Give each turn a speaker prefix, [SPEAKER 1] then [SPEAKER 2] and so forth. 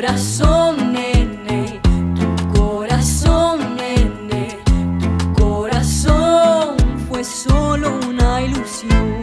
[SPEAKER 1] corazón, nene, tu corazón, nene, tu corazón fue solo una ilusión.